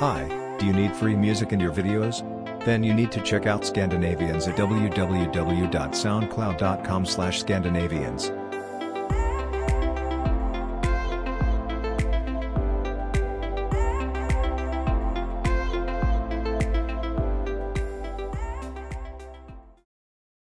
Hi, do you need free music in your videos? Then you need to check out Scandinavianz at www.soundcloud.com slash Scandinavianz.